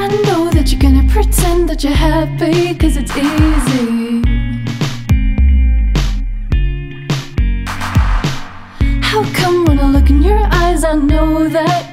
I know that you're gonna pretend that you're happy, cause it's easy. How come when I look in your eyes, I know that